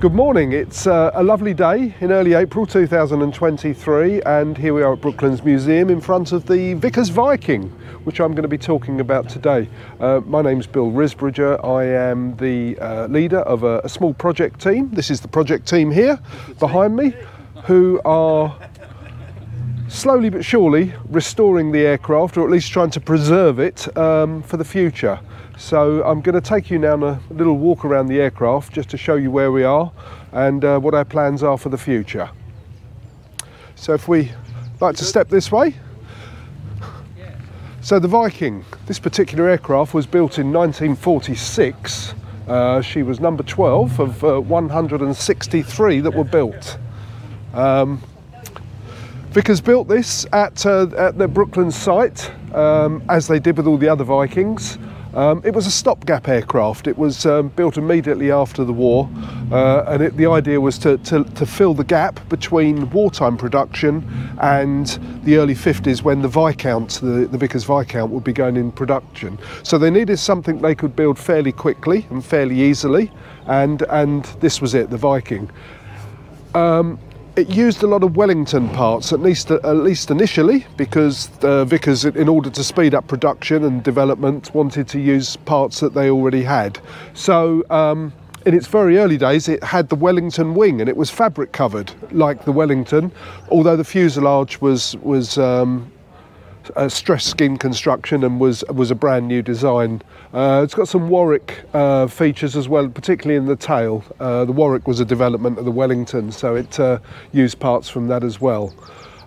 Good morning. It's uh, a lovely day in early April 2023, and here we are at Brooklands Museum in front of the Vickers Viking, which I'm going to be talking about today. Uh, my name's Bill Risbridger. I am the uh, leader of a, a, small project team. This is the project team here behind me, who are slowly but surely restoring the aircraft, or at least trying to preserve it um, for the future. So I'm going to take you now on a little walk around the aircraft just to show you where we are and uh, what our plans are for the future. So if we like to step this way. So the Viking, this particular aircraft was built in 1946. Uh, she was number 12 of uh, 163 that were built. Um, Vickers built this at, uh, at the Brooklands site, um, as they did with all the other Vikings. Um, it was a stopgap aircraft. It was um, built immediately after the war, uh, and it, the idea was to, to, to, fill the gap between wartime production and the early 50s when the Viscount, the, the Vickers Viscount, would be going in production. So they needed something they could build fairly quickly and fairly easily, and, and this was it, the Viking. Um, it used a lot of Wellington parts, at least at least initially, because the Vickers, in order to speed up production and development, wanted to use parts that they already had. So. Um, in its very early days, it had the Wellington wing and it was fabric covered like the Wellington, although the fuselage was was um, a stress skin construction and was was a brand new design. Uh, it's got some Warwick uh, features as well, particularly in the tail. Uh, the Warwick was a development of the Wellington, so it uh, used parts from that as well.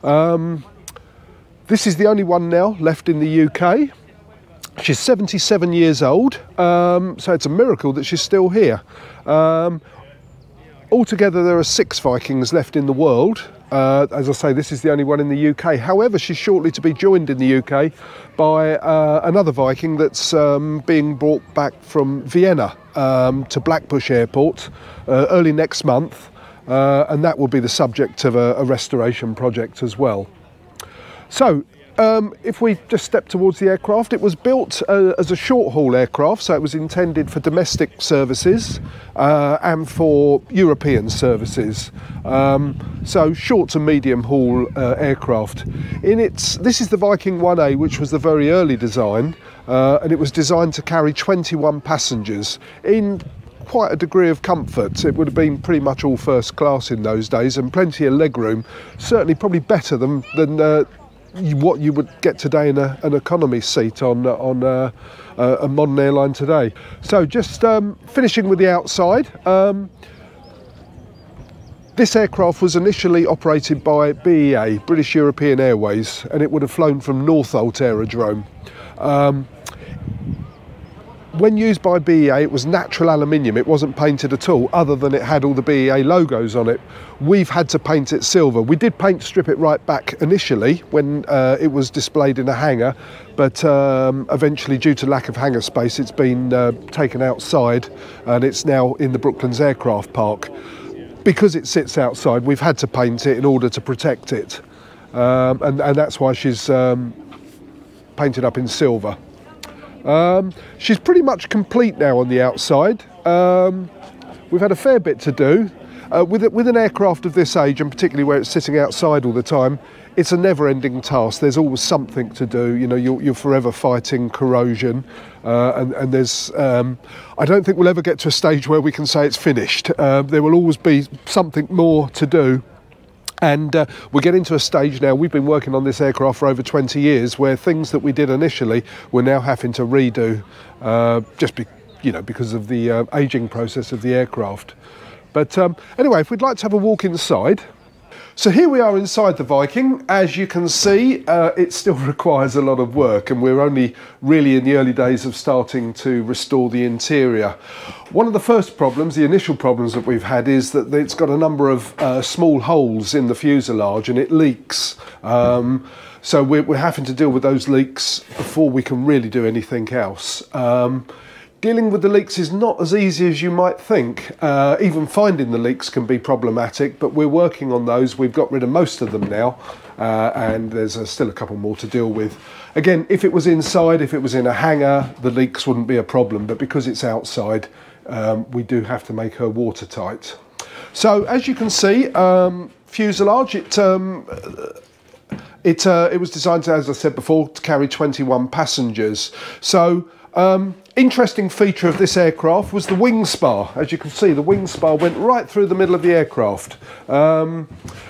Um, this is the only one now left in the UK. She's 77 years old, um, so it's a miracle that she's still here. Um, altogether, there are six Vikings left in the world. Uh, as I say, this is the only one in the UK. However, she's shortly to be joined in the UK by uh, another Viking that's um, being brought back from Vienna um, to Blackbush Airport uh, early next month, uh, and that will be the subject of a, a restoration project as well. So, um, if we just step towards the aircraft, it was built uh, as a short haul aircraft, so it was intended for domestic services uh, and for European services. Um, so short to medium haul uh, aircraft. In its, this is the Viking 1A, which was the very early design, uh, and it was designed to carry 21 passengers in quite a degree of comfort. It would have been pretty much all first class in those days and plenty of legroom. Certainly, probably better than than uh, what you would get today in a, an economy seat on on uh, uh, a modern airline today. So just um, finishing with the outside. Um, this aircraft was initially operated by BEA, British European Airways, and it would have flown from Northolt Aerodrome. Um, when used by BEA, it was natural aluminium. It wasn't painted at all, other than it had all the BEA logos on it. We've had to paint it silver. We did paint strip it right back initially when uh, it was displayed in a hangar, but um, eventually, due to lack of hangar space, it's been uh, taken outside and it's now in the Brooklands Aircraft Park. Because it sits outside, we've had to paint it in order to protect it, um, and, and, that's why she's um, painted up in silver. Um, she's pretty much complete now on the outside. Um, we've had a fair bit to do. Uh, with, with an aircraft of this age, and particularly where it's sitting outside all the time, it's a never-ending task. There's always something to do. You know, you're, you're forever fighting corrosion, uh, and, and, there's. Um, I don't think we'll ever get to a stage where we can say it's finished. Uh, there will always be something more to do. And uh, we're getting to a stage now, we've been working on this aircraft for over 20 years, where things that we did initially, we're now having to redo uh, just be, you know, because of the uh, ageing process of the aircraft. But um, anyway, if we'd like to have a walk inside, so here we are inside the Viking. As you can see, uh, it still requires a lot of work and we're only really in the early days of starting to restore the interior. One of the first problems, the initial problems that we've had is that it's got a number of uh, small holes in the fuselage and it leaks. Um, so we're, we're, having to deal with those leaks before we can really do anything else. Um, Dealing with the leaks is not as easy as you might think. Uh, even finding the leaks can be problematic, but we're working on those. We've got rid of most of them now, uh, and there's uh, still a couple more to deal with. Again, if it was inside, if it was in a hangar, the leaks wouldn't be a problem, but because it's outside, um, we do have to make her watertight. So as you can see, um, fuselage, it, um, it, uh, it was designed, as I said before, to carry 21 passengers. So um, interesting feature of this aircraft was the wing spar. As you can see, the wing spar went right through the middle of the aircraft. Um,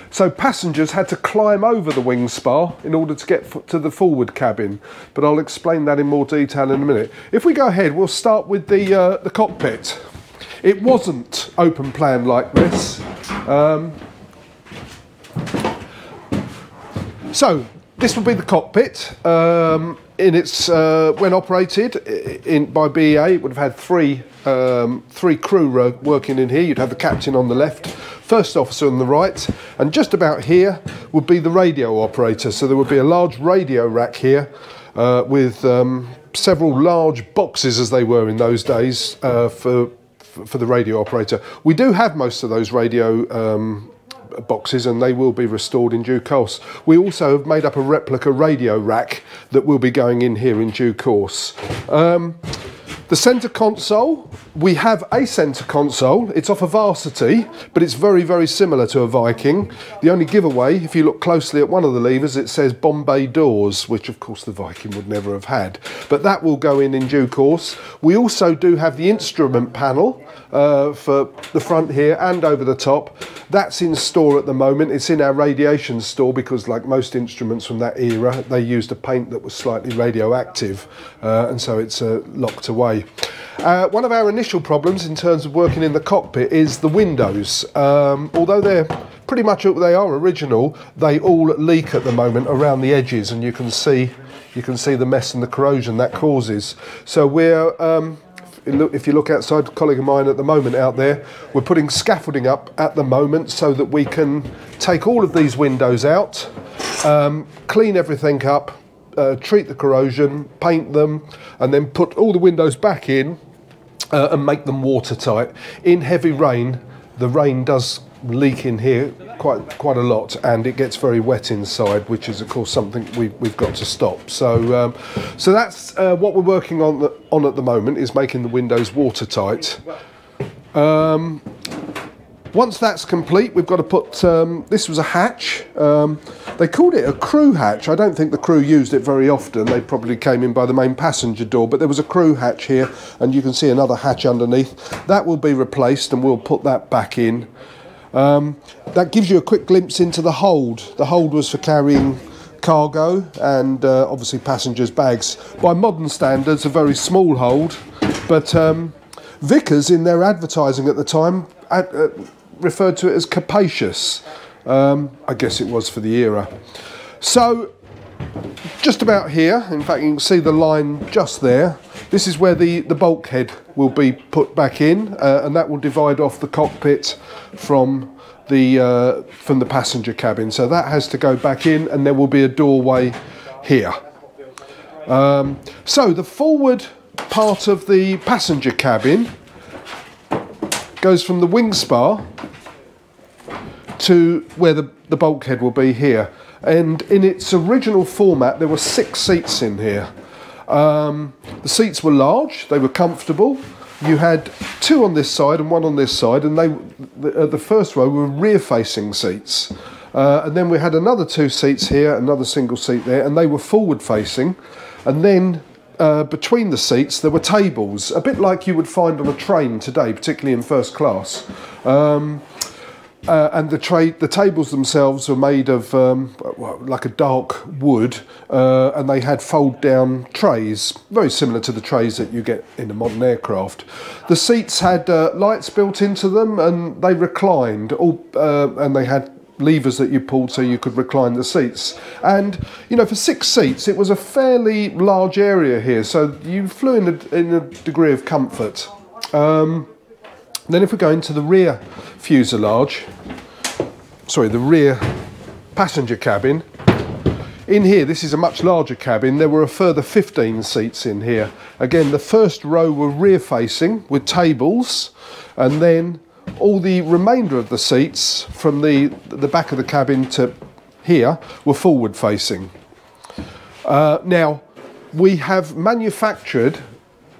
so passengers had to climb over the wing spar in order to get to the forward cabin. But I'll explain that in more detail in a minute. If we go ahead, we'll start with the, uh, the cockpit. It wasn't open plan like this. Um, so this will be the cockpit. Um, in its uh, when operated in by BEA, it would have had three um, three crew working in here. You'd have the captain on the left, first officer on the right, and just about here would be the radio operator. So there would be a large radio rack here uh, with um, several large boxes, as they were in those days, uh, for for the radio operator. We do have most of those radio um, boxes and they will be restored in due course. We also have made up a replica radio rack that will be going in here in due course. Um, the centre console, we have a centre console. It's off a Varsity, but it's very, very similar to a Viking. The only giveaway, if you look closely at one of the levers, it says bomb bay doors, which of course the Viking would never have had. But that will go in in due course. We also do have the instrument panel uh, for the front here and over the top. That's in store at the moment. It's in our radiation store because like most instruments from that era, they used a paint that was slightly radioactive uh, and so it's uh, locked away. Uh, one of our initial problems in terms of working in the cockpit is the windows. Um, although they're pretty much they are original, they all leak at the moment around the edges and you can see you can see the mess and the corrosion that causes. So we're um, if you look outside, a colleague of mine at the moment out there, we're putting scaffolding up at the moment so that we can take all of these windows out, um, clean everything up, uh, treat the corrosion, paint them, and then put all the windows back in uh, and make them watertight. In heavy rain, the rain does leak in here quite quite a lot and it gets very wet inside which is of course something we, we've got to stop so um, so that's uh, what we're working on the, on at the moment is making the windows watertight um, once that's complete we've got to put um, this was a hatch. Um, they called it a crew hatch. I don't think the crew used it very often. They probably came in by the main passenger door but there was a crew hatch here and you can see another hatch underneath. That will be replaced and we'll put that back in. Um, that gives you a quick glimpse into the hold. The hold was for carrying cargo and uh, obviously passengers' bags. By modern standards, a very small hold, but um, Vickers, in their advertising at the time, ad, uh, referred to it as capacious. Um, I guess it was for the era. So, just about here, in fact, you can see the line just there. This is where the, the bulkhead will be put back in, uh, and that will divide off the cockpit from the uh, from the passenger cabin. So that has to go back in, and there will be a doorway here. Um, so the forward part of the passenger cabin goes from the wing spar to where the, the bulkhead will be here. And in its original format, there were six seats in here. Um, the seats were large, they were comfortable. You had two on this side and one on this side, and they the, uh, the first row were rear-facing seats. Uh, and then we had another two seats here, another single seat there, and they were forward-facing. And then uh, between the seats there were tables, a bit like you would find on a train today, particularly in first class. Um, uh, and the tray, the tables themselves were made of um, like a dark wood, uh, and they had fold-down trays, very similar to the trays that you get in a modern aircraft. The seats had uh, lights built into them, and they reclined. All, uh, and they had levers that you pulled so you could recline the seats. And you know, for six seats, it was a fairly large area here, so you flew in a, in a degree of comfort. Um, then if we go into the rear fuselage, sorry, the rear passenger cabin, in here, this is a much larger cabin. There were a further 15 seats in here. Again, the first row were rear facing with tables, and then all the remainder of the seats from the, the back of the cabin to here were forward facing. Uh, now, we have manufactured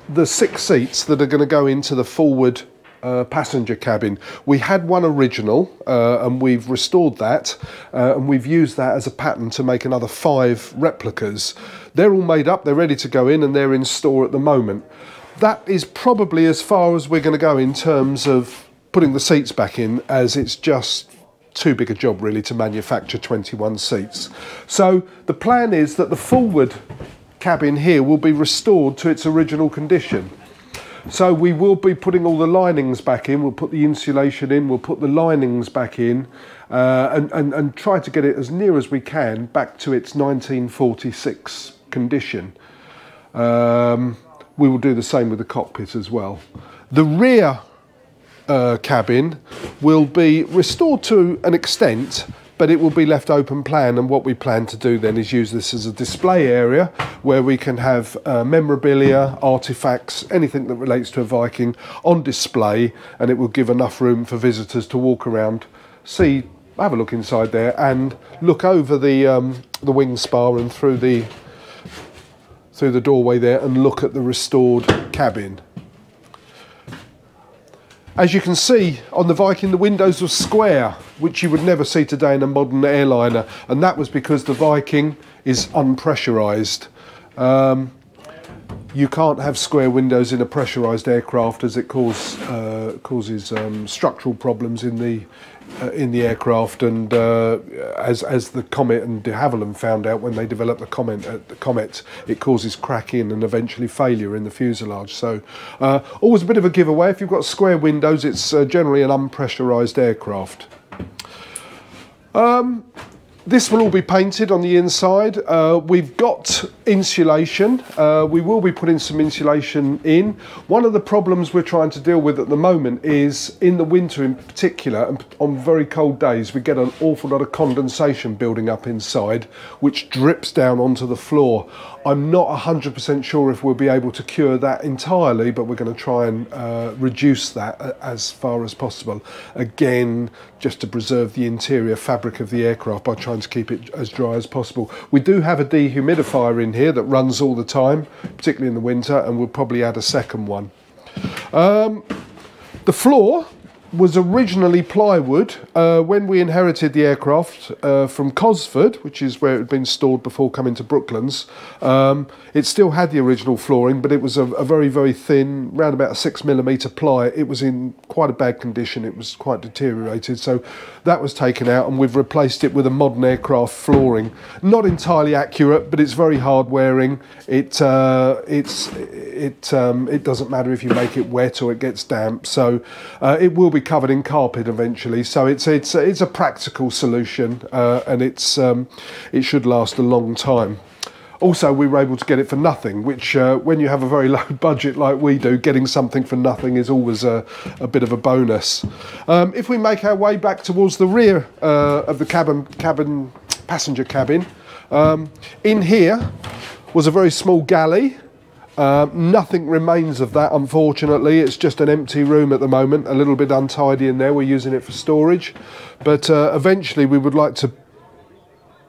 the six seats that are going to go into the forward uh, passenger cabin. We had one original uh, and we've restored that uh, and we've used that as a pattern to make another five replicas. They're all made up, they're ready to go in and they're in store at the moment. That is probably as far as we're going to go in terms of putting the seats back in as it's just too big a job really to manufacture 21 seats. So the plan is that the forward cabin here will be restored to its original condition. So we will be putting all the linings back in, we'll put the insulation in, we'll put the linings back in uh, and, and, and try to get it as near as we can back to its 1946 condition. Um, we will do the same with the cockpit as well. The rear uh, cabin will be restored to an extent but it will be left open plan and what we plan to do then is use this as a display area where we can have uh, memorabilia, artifacts, anything that relates to a Viking on display and it will give enough room for visitors to walk around, see, have a look inside there and look over the, um, the wing spar and through the, through the doorway there and look at the restored cabin. As you can see on the Viking, the windows were square, which you would never see today in a modern airliner. And that was because the Viking is unpressurized. Um, you can't have square windows in a pressurized aircraft as it cause, uh, causes um, structural problems in the uh, in the aircraft and uh, as as the Comet and de Havilland found out when they developed the Comet uh, the Comet it causes cracking and eventually failure in the fuselage. So uh, always a bit of a giveaway. If you've got square windows it's uh, generally an unpressurized aircraft. Um, this will all be painted on the inside. Uh, we've got insulation. Uh, we will be putting some insulation in. One of the problems we're trying to deal with at the moment is in the winter in particular, and on very cold days, we get an awful lot of condensation building up inside, which drips down onto the floor. I'm not 100% sure if we'll be able to cure that entirely, but we're going to try and uh, reduce that uh, as far as possible. Again, just to preserve the interior fabric of the aircraft by trying to keep it as dry as possible. We do have a dehumidifier in here that runs all the time, particularly in the winter, and we'll probably add a second one. Um, the floor was originally plywood. Uh, when we inherited the aircraft uh, from Cosford, which is where it had been stored before coming to Brooklands, um, it still had the original flooring, but it was a, a very, very thin, round about a six millimetre ply. It was in quite a bad condition. It was quite deteriorated. So that was taken out and we've replaced it with a modern aircraft flooring. Not entirely accurate, but it's very hard wearing. It, uh, it's, it, um, it doesn't matter if you make it wet or it gets damp. So uh, it will be covered in carpet eventually. So it's it's it's a practical solution, uh, and it's um, it should last a long time. Also, we were able to get it for nothing, which uh, when you have a very low budget like we do, getting something for nothing is always a, a bit of a bonus. Um, if we make our way back towards the rear uh, of the cabin, cabin passenger cabin, um, in here was a very small galley uh, nothing remains of that, unfortunately. It's just an empty room at the moment, a little bit untidy in there. We're using it for storage. But uh, eventually we would like to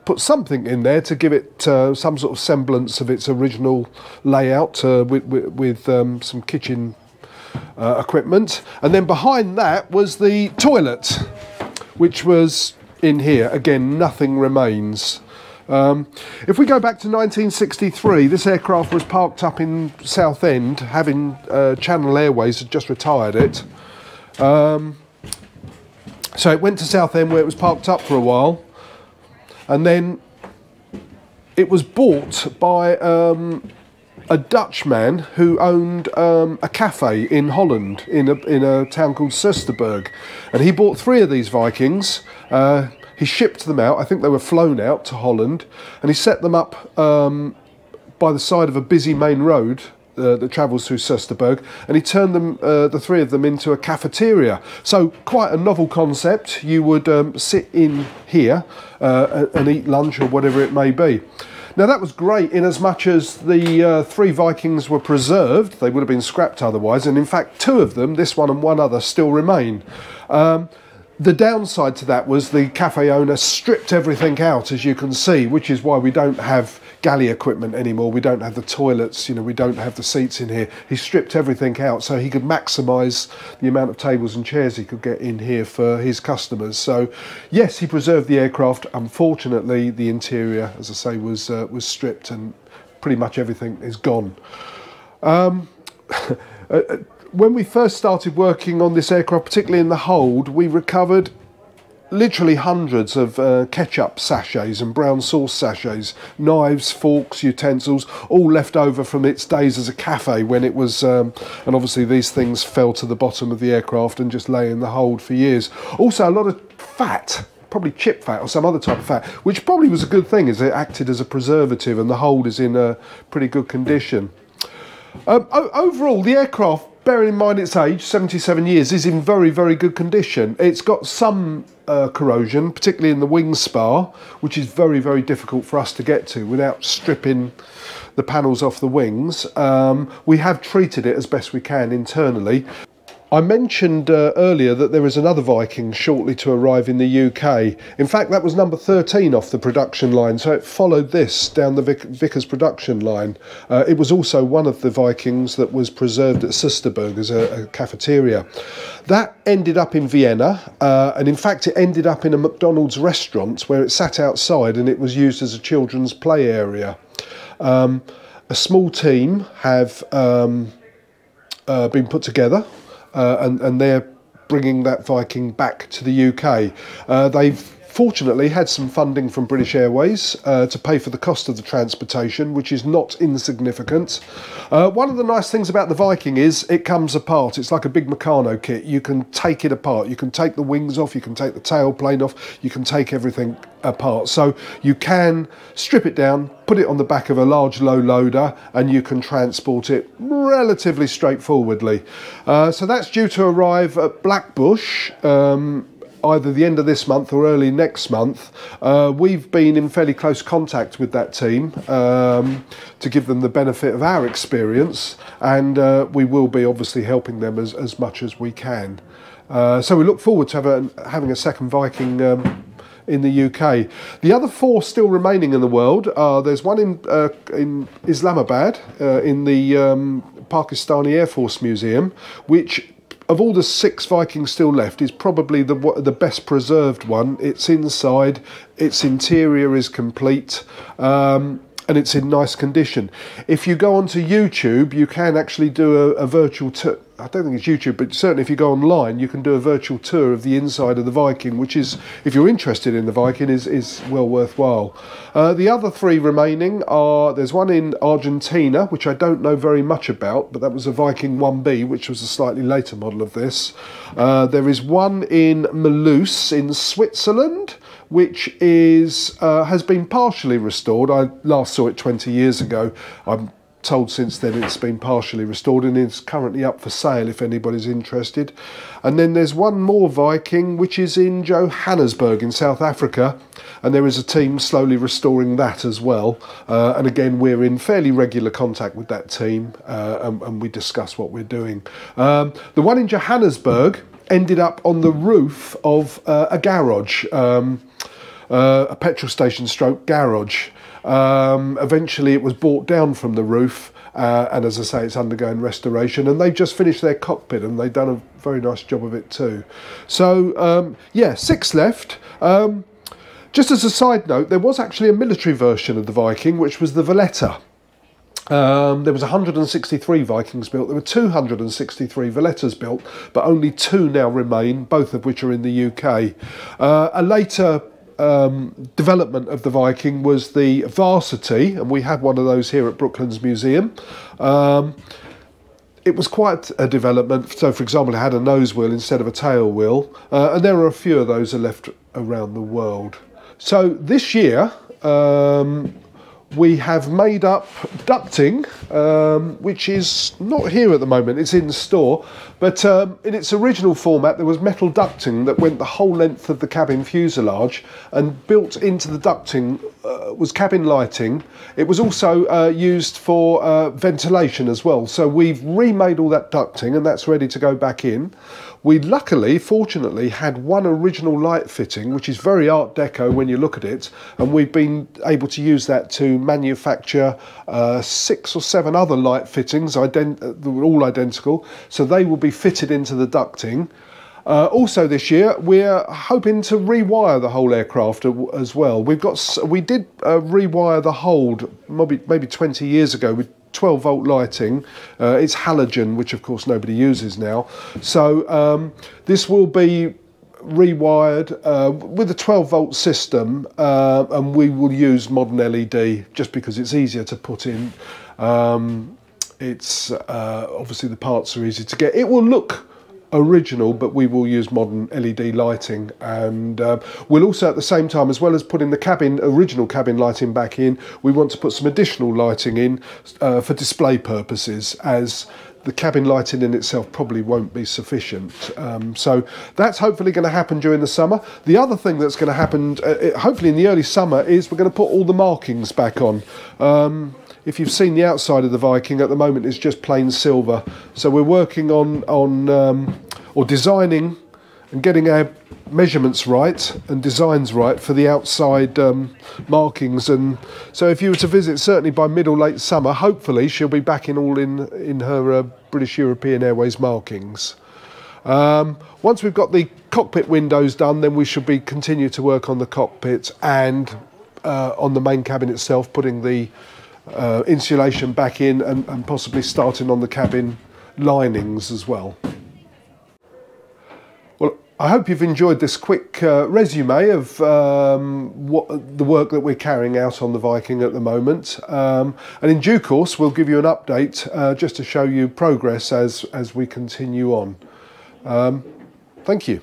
put something in there to give it uh, some sort of semblance of its original layout uh, with, with, with um, some kitchen uh, equipment. And then behind that was the toilet, which was in here. Again, nothing remains. Um, if we go back to 1963, this aircraft was parked up in Southend, having uh, Channel Airways had just retired it. Um, so it went to Southend where it was parked up for a while, and then it was bought by um, a Dutchman who owned um, a cafe in Holland in a, in a town called Soesterberg. And he bought three of these Vikings. Uh, he shipped them out. I think they were flown out to Holland, and he set them up um, by the side of a busy main road uh, that travels through Soesterberg, and he turned them, uh, the three of them, into a cafeteria. So quite a novel concept. You would um, sit in here uh, and eat lunch or whatever it may be. Now that was great in as much as the uh, three Vikings were preserved. They would have been scrapped otherwise, and in fact two of them, this one and one other, still remain. Um, the downside to that was the cafe owner stripped everything out, as you can see, which is why we don't have galley equipment anymore. We don't have the toilets, you know, we don't have the seats in here. He stripped everything out so he could maximise the amount of tables and chairs he could get in here for his customers. So, yes, he preserved the aircraft. Unfortunately, the interior, as I say, was uh, was stripped and pretty much everything is gone. Um, uh, uh, when we first started working on this aircraft, particularly in the hold, we recovered literally hundreds of uh, ketchup sachets and brown sauce sachets, knives, forks, utensils, all left over from its days as a cafe when it was, um, and obviously these things fell to the bottom of the aircraft and just lay in the hold for years. Also, a lot of fat probably chip fat or some other type of fat, which probably was a good thing as it acted as a preservative and the hold is in a pretty good condition. Um, overall, the aircraft bearing in mind its age, 77 years, is in very, very good condition. It's got some uh, corrosion, particularly in the wing spar, which is very, very difficult for us to get to without stripping the panels off the wings. Um, we have treated it as best we can internally. I mentioned uh, earlier that there is another Viking shortly to arrive in the UK. In fact, that was number 13 off the production line, so it followed this down the Vic Vickers production line. Uh, it was also one of the Vikings that was preserved at Soesterberg as a, a cafeteria. That ended up in Vienna, uh, and in fact, it ended up in a McDonald's restaurant where it sat outside and it was used as a children's play area. Um, a small team have um, uh, been put together uh, and, and they're bringing that Viking back to the UK. Uh, they've fortunately had some funding from British Airways uh, to pay for the cost of the transportation, which is not insignificant. Uh, one of the nice things about the Viking is it comes apart. It's like a big Meccano kit. You can take it apart. You can take the wings off, you can take the tailplane off, you can take everything apart. So you can strip it down, put it on the back of a large low loader, and you can transport it relatively straightforwardly. Uh, so that's due to arrive at Blackbush um, either the end of this month or early next month. Uh, we've been in fairly close contact with that team um, to give them the benefit of our experience, and uh, we will be obviously helping them as, as much as we can. Uh, so we look forward to a, having a second Viking um, in the UK. The other four still remaining in the world are there's one in uh, in Islamabad uh, in the um, Pakistani Air Force Museum, which of all the six Vikings still left, is probably the the best preserved one. It's inside, its interior is complete. Um, and it's in nice condition. If you go onto YouTube, you can actually do a, a virtual tour. I don't think it's YouTube, but certainly if you go online, you can do a virtual tour of the inside of the Viking, which is, if you're interested in the Viking, is, is well worthwhile. Uh, the other three remaining are, there's one in Argentina, which I don't know very much about, but that was a Viking 1B, which was a slightly later model of this. Uh, there is one in Mulhouse in Switzerland, which is uh, has been partially restored. I last saw it 20 years ago. I'm told since then it's been partially restored and it's currently up for sale if anybody's interested. And then there's one more Viking which is in Johannesburg in South Africa and there is a team slowly restoring that as well. Uh, and again, we're in fairly regular contact with that team uh, and, and, we discuss what we're doing. Um, the one in Johannesburg ended up on the roof of uh, a garage. Um, uh, a petrol station stroke garage. Um, eventually, it was brought down from the roof, uh, and as I say, it's undergoing restoration. And they've just finished their cockpit, and they've done a very nice job of it too. So, um, yeah, six left. Um, just as a side note, there was actually a military version of the Viking, which was the Valetta. Um, there was 163 Vikings built. There were 263 Valettas built, but only two now remain, both of which are in the UK. Uh, a later um, development of the Viking was the Varsity, and we had one of those here at Brooklands Museum. Um, it was quite a development. So, for example, it had a nose wheel instead of a tail wheel, uh, and there are a few of those are left around the world. So this year, um, we have made up ducting, um, which is not here at the moment, it's in the store, but um, in its original format there was metal ducting that went the whole length of the cabin fuselage and built into the ducting uh, was cabin lighting. It was also uh, used for uh, ventilation as well, so we've remade all that ducting and that's ready to go back in. We luckily, fortunately, had one original light fitting, which is very Art Deco when you look at it, and we've been able to use that to manufacture uh, six or seven other light fittings, ident- all identical. So they will be fitted into the ducting. Uh, also this year, we're hoping to rewire the whole aircraft as well. We've got we did uh, rewire the hold maybe maybe 20 years ago with 12 volt lighting. Uh, it's halogen, which of course nobody uses now. So um, this will be rewired uh, with a 12 volt system uh, and we will use modern LED just because it's easier to put in. Um, it's uh, obviously the parts are easy to get. It will look original, but we will use modern LED lighting. And uh, we'll also, at the same time, as well as putting the cabin, original cabin lighting back in, we want to put some additional lighting in uh, for display purposes as the cabin lighting in itself probably won't be sufficient. Um, so that's hopefully going to happen during the summer. The other thing that's going to happen, uh, hopefully in the early summer, is we're going to put all the markings back on. Um, if you've seen the outside of the Viking at the moment, it's just plain silver. So we're working on on um, or designing and getting our measurements right and designs right for the outside um, markings. And so, if you were to visit, certainly by middle late summer, hopefully she'll be back in all in in her uh, British European Airways markings. Um, once we've got the cockpit windows done, then we should be continue to work on the cockpit and uh, on the main cabin itself, putting the uh, insulation back in and, and possibly starting on the cabin linings as well. Well, I hope you've enjoyed this quick uh, resume of um, what the work that we're carrying out on the Viking at the moment. Um, and in due course, we'll give you an update uh, just to show you progress as, as we continue on. Um, thank you.